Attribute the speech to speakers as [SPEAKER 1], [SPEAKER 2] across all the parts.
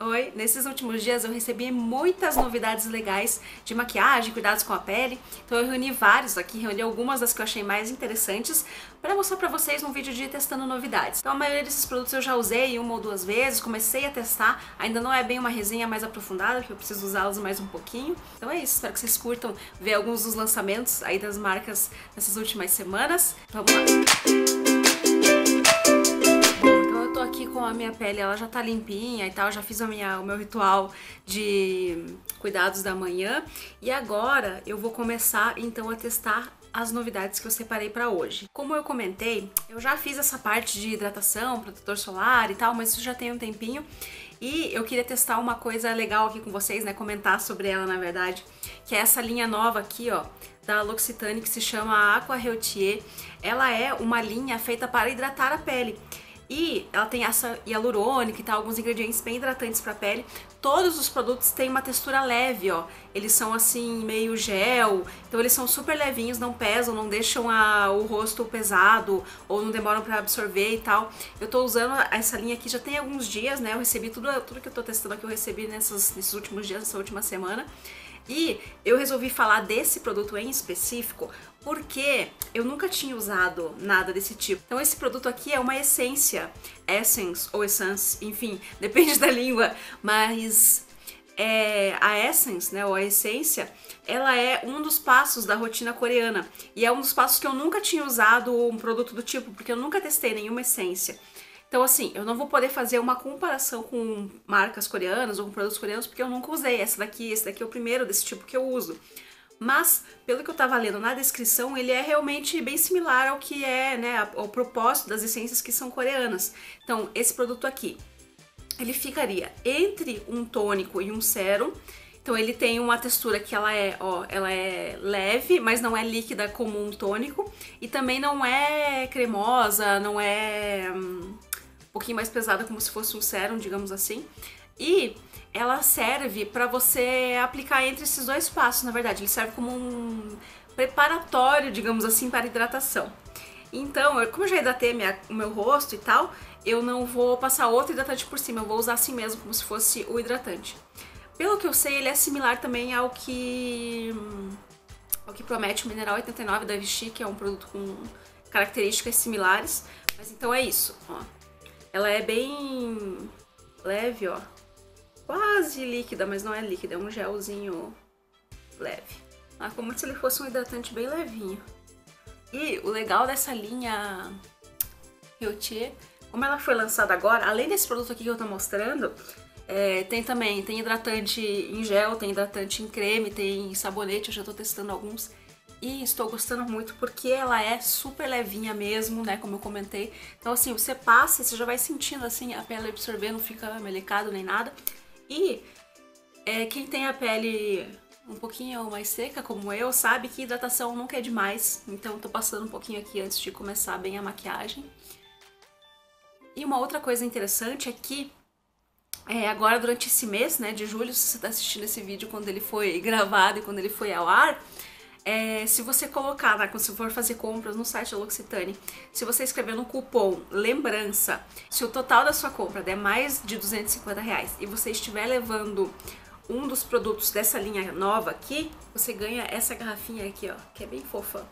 [SPEAKER 1] Oi, nesses últimos dias eu recebi muitas novidades legais de maquiagem, cuidados com a pele. Então eu reuni vários aqui, reuni algumas das que eu achei mais interessantes para mostrar para vocês um vídeo de testando novidades. Então a maioria desses produtos eu já usei uma ou duas vezes, comecei a testar, ainda não é bem uma resenha mais aprofundada, que eu preciso usá-los mais um pouquinho. Então é isso, espero que vocês curtam ver alguns dos lançamentos aí das marcas nessas últimas semanas. Vamos lá! com a minha pele, ela já tá limpinha e tal, já fiz minha, o meu ritual de cuidados da manhã e agora eu vou começar então a testar as novidades que eu separei para hoje. Como eu comentei, eu já fiz essa parte de hidratação, protetor solar e tal, mas isso já tem um tempinho e eu queria testar uma coisa legal aqui com vocês, né, comentar sobre ela na verdade, que é essa linha nova aqui, ó, da L'Occitane que se chama Aqua Reutier. Ela é uma linha feita para hidratar a pele. E ela tem essa hialurônica e tal, alguns ingredientes bem hidratantes para pele. Todos os produtos têm uma textura leve, ó. Eles são assim, meio gel, então eles são super levinhos, não pesam, não deixam a, o rosto pesado ou não demoram para absorver e tal. Eu tô usando essa linha aqui já tem alguns dias, né? Eu recebi tudo, tudo que eu tô testando aqui, eu recebi nessas, nesses últimos dias, nessa última semana. E eu resolvi falar desse produto em específico porque eu nunca tinha usado nada desse tipo. Então esse produto aqui é uma essência, essence ou essence, enfim, depende da língua, mas é, a essence, né, ou a essência, ela é um dos passos da rotina coreana e é um dos passos que eu nunca tinha usado um produto do tipo, porque eu nunca testei nenhuma essência. Então, assim, eu não vou poder fazer uma comparação com marcas coreanas ou com produtos coreanos, porque eu nunca usei. Essa daqui, esse daqui é o primeiro desse tipo que eu uso. Mas, pelo que eu tava lendo na descrição, ele é realmente bem similar ao que é, né, ao propósito das essências que são coreanas. Então, esse produto aqui, ele ficaria entre um tônico e um sérum. Então ele tem uma textura que ela é, ó, ela é leve, mas não é líquida como um tônico e também não é cremosa, não é hum, pouquinho mais pesada, como se fosse um sérum, digamos assim. E ela serve para você aplicar entre esses dois passos, na verdade. Ele serve como um preparatório, digamos assim, para hidratação. Então, eu, como eu já hidratei minha, o meu rosto e tal, eu não vou passar outro hidratante por cima, eu vou usar assim mesmo, como se fosse o hidratante. Pelo que eu sei, ele é similar também ao que, ao que promete o Mineral 89 da Vichy, que é um produto com características similares. Mas então é isso, ó. Ela é bem leve, ó. Quase líquida, mas não é líquida, é um gelzinho leve. Ah, como se ele fosse um hidratante bem levinho. E o legal dessa linha Riotier, como ela foi lançada agora, além desse produto aqui que eu tô mostrando, é, tem também, tem hidratante em gel, tem hidratante em creme, tem sabonete, eu já tô testando alguns e estou gostando muito porque ela é super levinha mesmo, né, como eu comentei. Então assim, você passa, você já vai sentindo assim a pele absorver, não fica melecado nem nada. E é, quem tem a pele um pouquinho mais seca, como eu, sabe que hidratação nunca é demais. Então tô passando um pouquinho aqui antes de começar bem a maquiagem. E uma outra coisa interessante é que é, agora durante esse mês, né, de julho, se você está assistindo esse vídeo quando ele foi gravado e quando ele foi ao ar, é, se você colocar, né, quando você for fazer compras no site da L'Occitane, se você escrever no cupom lembrança, se o total da sua compra der mais de 250 reais e você estiver levando um dos produtos dessa linha nova aqui, você ganha essa garrafinha aqui, ó, que é bem fofa.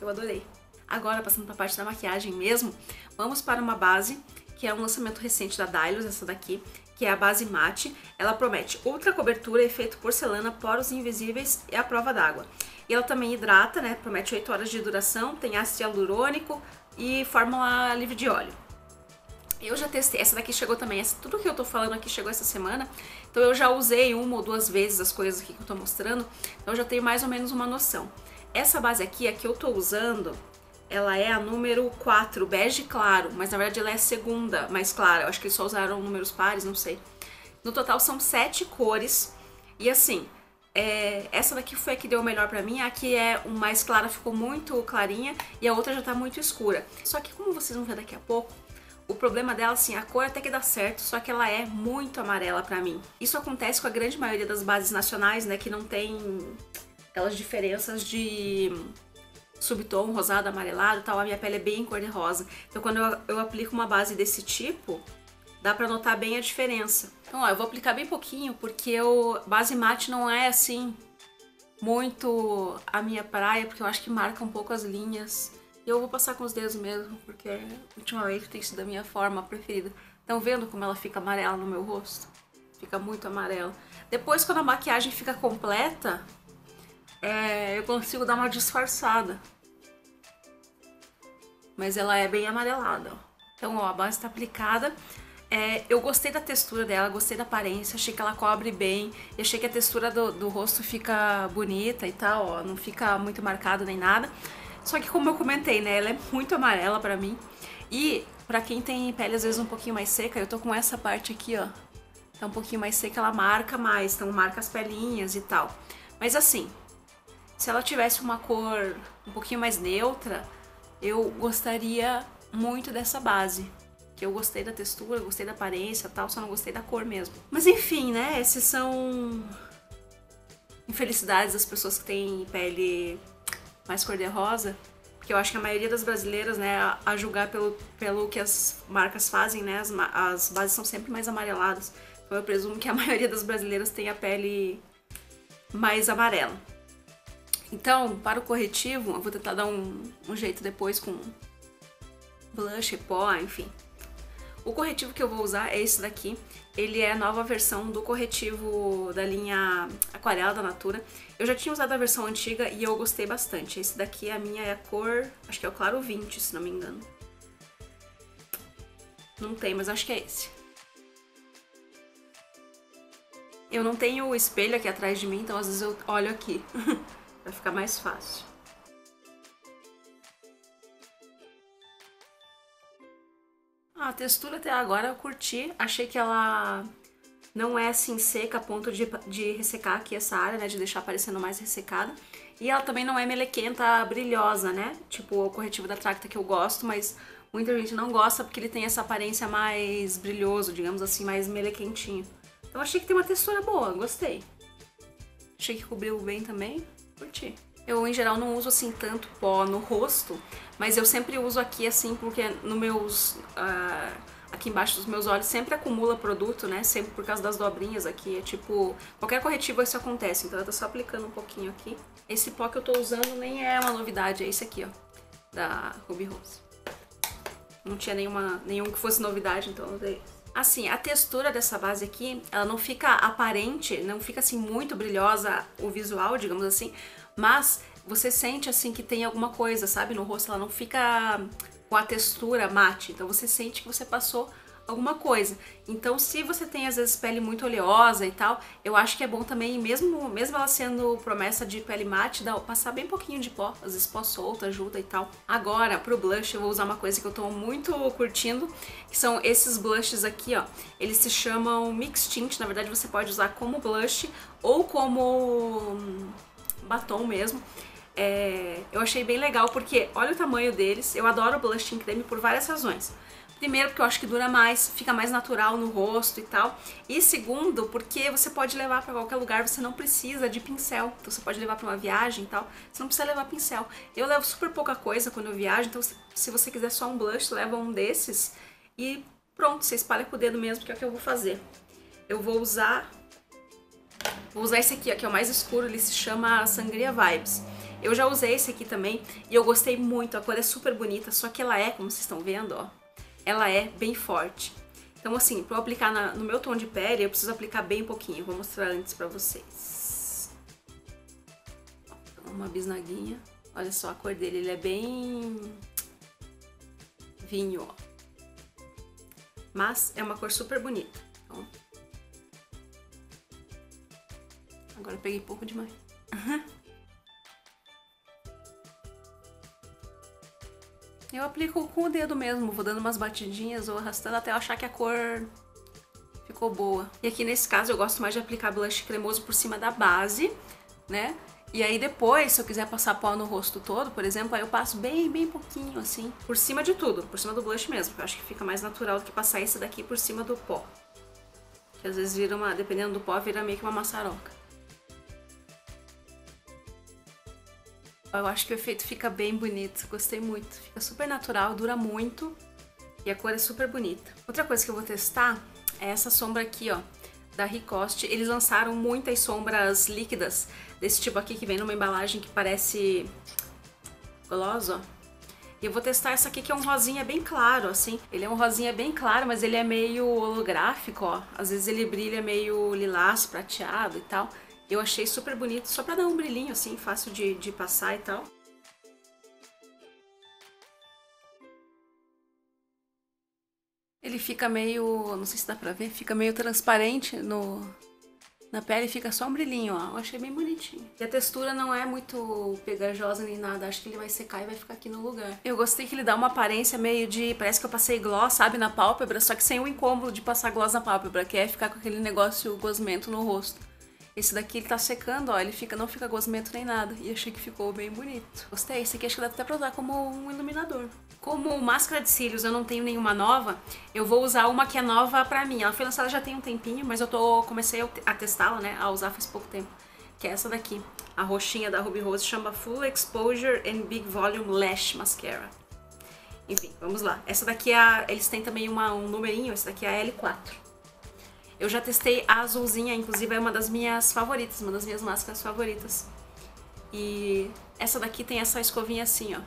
[SPEAKER 1] Eu adorei. Agora, passando para a parte da maquiagem mesmo, vamos para uma base, que é um lançamento recente da Dylos, essa daqui, que é a base mate. Ela promete ultra cobertura, efeito porcelana, poros invisíveis e a prova d'água. E ela também hidrata, né? Promete 8 horas de duração, tem ácido hialurônico e fórmula livre de óleo. Eu já testei, essa daqui chegou também, essa, tudo que eu tô falando aqui chegou essa semana, então eu já usei uma ou duas vezes as coisas aqui que eu tô mostrando, então eu já tenho mais ou menos uma noção. Essa base aqui, a que eu tô usando, ela é a número 4, bege claro, mas na verdade ela é a segunda mais clara, eu acho que eles só usaram números pares, não sei. No total são sete cores, e assim, é, essa daqui foi a que deu o melhor pra mim, a que é o mais clara ficou muito clarinha e a outra já tá muito escura. Só que como vocês vão ver daqui a pouco, o problema dela, assim, a cor até que dá certo, só que ela é muito amarela pra mim. Isso acontece com a grande maioria das bases nacionais, né, que não tem aquelas diferenças de subtom, rosado, amarelado tal. A minha pele é bem cor de rosa. Então quando eu, eu aplico uma base desse tipo, dá pra notar bem a diferença. Então, ó, eu vou aplicar bem pouquinho, porque o base mate não é assim muito a minha praia, porque eu acho que marca um pouco as linhas. E eu vou passar com os dedos mesmo, porque ultimamente tem sido a minha forma preferida. Estão vendo como ela fica amarela no meu rosto? Fica muito amarela. Depois, quando a maquiagem fica completa, é, eu consigo dar uma disfarçada. Mas ela é bem amarelada, ó. Então, ó, a base tá aplicada. É, eu gostei da textura dela, gostei da aparência, achei que ela cobre bem, e achei que a textura do, do rosto fica bonita e tal, ó, não fica muito marcado nem nada. Só que como eu comentei, né, ela é muito amarela pra mim. E pra quem tem pele às vezes um pouquinho mais seca, eu tô com essa parte aqui, ó. Tá um pouquinho mais seca, ela marca mais, então marca as pelinhas e tal. Mas assim, se ela tivesse uma cor um pouquinho mais neutra, eu gostaria muito dessa base. Que eu gostei da textura, gostei da aparência tal, só não gostei da cor mesmo. Mas enfim, né? Esses são infelicidades das pessoas que têm pele mais cor-de-rosa. Porque eu acho que a maioria das brasileiras, né, a julgar pelo, pelo que as marcas fazem, né, as, as bases são sempre mais amareladas. Então eu presumo que a maioria das brasileiras tem a pele mais amarela. Então, para o corretivo, eu vou tentar dar um, um jeito depois com blush, pó, enfim. O corretivo que eu vou usar é esse daqui. Ele é a nova versão do corretivo da linha Aquarela da Natura. Eu já tinha usado a versão antiga e eu gostei bastante. Esse daqui, a minha é a cor, acho que é o claro 20, se não me engano. Não tem, mas acho que é esse. Eu não tenho o espelho aqui atrás de mim, então às vezes eu olho aqui. Vai ficar mais fácil. A textura até agora eu curti. Achei que ela não é assim seca a ponto de, de ressecar aqui essa área, né? De deixar parecendo mais ressecada. E ela também não é melequenta, brilhosa, né? Tipo o corretivo da Tracta que eu gosto, mas muita gente não gosta porque ele tem essa aparência mais brilhoso, digamos assim, mais melequentinho. Então achei que tem uma textura boa, gostei. Achei que cobriu bem também curti. Eu, em geral, não uso assim tanto pó no rosto, mas eu sempre uso aqui assim porque no meus... Uh, aqui embaixo dos meus olhos sempre acumula produto, né? Sempre por causa das dobrinhas aqui. É tipo, qualquer corretivo isso acontece, então eu tô só aplicando um pouquinho aqui. Esse pó que eu tô usando nem é uma novidade, é esse aqui, ó, da Ruby Rose. Não tinha nenhuma, nenhum que fosse novidade, então eu usei Assim, a textura dessa base aqui, ela não fica aparente, não fica assim muito brilhosa o visual, digamos assim, mas você sente assim que tem alguma coisa, sabe? No rosto ela não fica com a textura mate, então você sente que você passou alguma coisa. Então, se você tem às vezes pele muito oleosa e tal, eu acho que é bom também, mesmo, mesmo ela sendo promessa de pele mate, dar, passar bem pouquinho de pó, às vezes pó solto ajuda e tal. Agora, pro blush, eu vou usar uma coisa que eu tô muito curtindo, que são esses blushes aqui, ó. Eles se chamam Mix Tint, na verdade você pode usar como blush ou como hum, batom mesmo. É, eu achei bem legal porque olha o tamanho deles, eu adoro blush em creme por várias razões. Primeiro, porque eu acho que dura mais, fica mais natural no rosto e tal. E segundo, porque você pode levar para qualquer lugar, você não precisa de pincel. Então você pode levar para uma viagem e tal, você não precisa levar pincel. Eu levo super pouca coisa quando eu viajo, então se você quiser só um blush, leva um desses e pronto, você espalha com o dedo mesmo, que é o que eu vou fazer. Eu vou usar Vou usar esse aqui, ó, que é o mais escuro, ele se chama Sangria Vibes. Eu já usei esse aqui também e eu gostei muito, a cor é super bonita, só que ela é, como vocês estão vendo, ó, ela é bem forte. Então assim, para eu aplicar na, no meu tom de pele, eu preciso aplicar bem pouquinho. Vou mostrar antes pra vocês. Uma bisnaguinha. Olha só a cor dele, ele é bem vinho, ó. Mas é uma cor super bonita. Então... Agora eu peguei pouco demais. Eu aplico com o dedo mesmo, vou dando umas batidinhas ou arrastando até eu achar que a cor ficou boa. E aqui nesse caso eu gosto mais de aplicar blush cremoso por cima da base, né? E aí depois, se eu quiser passar pó no rosto todo, por exemplo, aí eu passo bem, bem pouquinho, assim, por cima de tudo, por cima do blush mesmo, porque eu acho que fica mais natural do que passar esse daqui por cima do pó. Que às vezes vira uma, dependendo do pó, vira meio que uma maçaroca. Eu acho que o efeito fica bem bonito, gostei muito. Fica super natural, dura muito. E a cor é super bonita. Outra coisa que eu vou testar é essa sombra aqui, ó, da Ricoste. Eles lançaram muitas sombras líquidas desse tipo aqui, que vem numa embalagem que parece gloss, ó. E eu vou testar essa aqui que é um rosinha bem claro, assim. Ele é um rosinha bem claro, mas ele é meio holográfico, ó. Às vezes ele brilha meio lilás, prateado e tal. Eu achei super bonito, só pra dar um brilhinho, assim, fácil de, de passar e tal. Ele fica meio, não sei se dá pra ver, fica meio transparente no, na pele, fica só um brilhinho, ó. Eu achei bem bonitinho. E a textura não é muito pegajosa nem nada, acho que ele vai secar e vai ficar aqui no lugar. Eu gostei que ele dá uma aparência meio de, parece que eu passei gloss, sabe, na pálpebra, só que sem o incômodo de passar gloss na pálpebra, que é ficar com aquele negócio gosmento no rosto. Esse daqui ele tá secando, ó, ele fica, não fica gosmento nem nada. E achei que ficou bem bonito. Gostei, esse aqui acho que dá até pra usar como um iluminador. Como máscara de cílios eu não tenho nenhuma nova, eu vou usar uma que é nova pra mim. Ela foi lançada já tem um tempinho, mas eu tô comecei a testá-la, né, a usar faz pouco tempo. Que é essa daqui, a roxinha da Ruby Rose, chama Full Exposure and Big Volume Lash Mascara. Enfim, vamos lá. Essa daqui é a, eles têm também uma, um numerinho, essa daqui é a L4. Eu já testei a azulzinha, inclusive é uma das minhas favoritas, uma das minhas máscaras favoritas. E essa daqui tem essa escovinha assim, ó.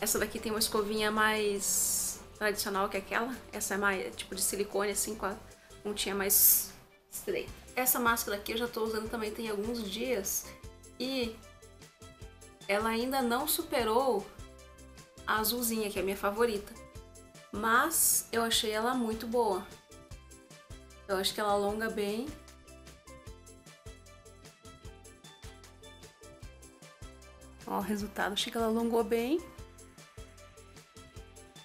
[SPEAKER 1] Essa daqui tem uma escovinha mais tradicional que aquela. Essa é mais tipo de silicone, assim, com a pontinha mais estreita. Essa máscara aqui eu já tô usando também tem alguns dias. E ela ainda não superou a azulzinha, que é a minha favorita. Mas eu achei ela muito boa. Eu acho que ela alonga bem. Ó, o resultado, achei que ela alongou bem.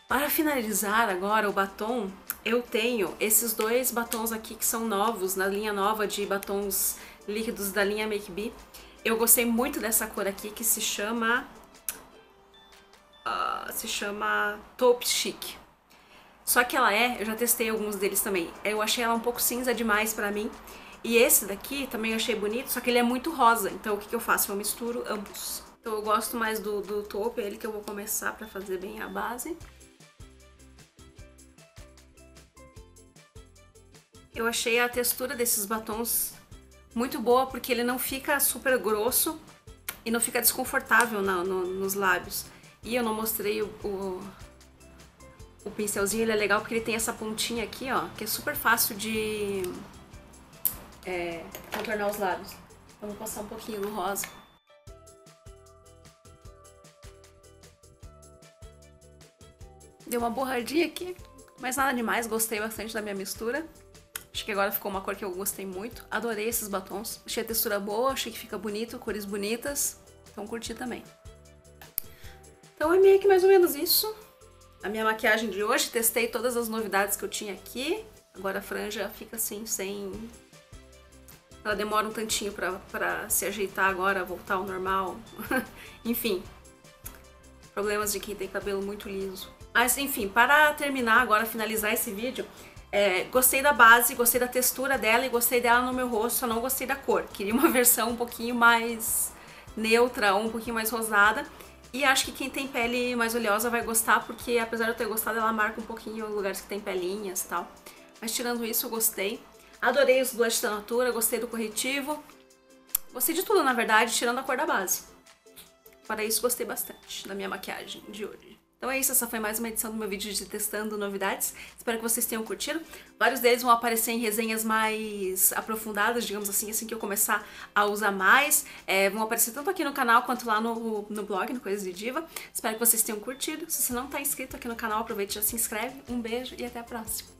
[SPEAKER 1] Para finalizar agora o batom, eu tenho esses dois batons aqui que são novos, na linha nova de batons líquidos da linha Make Be. Eu gostei muito dessa cor aqui que se chama... Uh, se chama Taupe Chic. Só que ela é, eu já testei alguns deles também, eu achei ela um pouco cinza demais pra mim. E esse daqui também eu achei bonito, só que ele é muito rosa, então o que, que eu faço? Eu misturo ambos. Então eu gosto mais do, do taupe, é ele que eu vou começar pra fazer bem a base. Eu achei a textura desses batons muito boa porque ele não fica super grosso e não fica desconfortável no, nos lábios. E eu não mostrei o, o, o, pincelzinho, ele é legal porque ele tem essa pontinha aqui, ó, que é super fácil de é, contornar os lábios. Vamos passar um pouquinho no rosa. Deu uma borradinha aqui, mas nada demais, gostei bastante da minha mistura. Acho que agora ficou uma cor que eu gostei muito. Adorei esses batons. Achei a textura boa, achei que fica bonito, cores bonitas. Então curti também. Então é meio que mais ou menos isso. A minha maquiagem de hoje, testei todas as novidades que eu tinha aqui. Agora a franja fica assim, sem... Ela demora um tantinho pra, pra se ajeitar agora, voltar ao normal. enfim, problemas de quem tem cabelo muito liso. Mas enfim, para terminar agora, finalizar esse vídeo, é, gostei da base, gostei da textura dela e gostei dela no meu rosto, só não gostei da cor. Queria uma versão um pouquinho mais neutra um pouquinho mais rosada. E acho que quem tem pele mais oleosa vai gostar, porque apesar de eu ter gostado, ela marca um pouquinho lugares que tem pelinhas e tal. Mas tirando isso, eu gostei. Adorei os blush da Natura, gostei do corretivo. Gostei de tudo, na verdade, tirando a cor da base. Para isso, gostei bastante da minha maquiagem de hoje. Então é isso, essa foi mais uma edição do meu vídeo de testando novidades. Espero que vocês tenham curtido. Vários deles vão aparecer em resenhas mais aprofundadas, digamos assim, assim que eu começar a usar mais. É, vão aparecer tanto aqui no canal quanto lá no, no blog, no Coisas de Diva. Espero que vocês tenham curtido. Se você não está inscrito aqui no canal, aproveite e já se inscreve. Um beijo e até a próxima.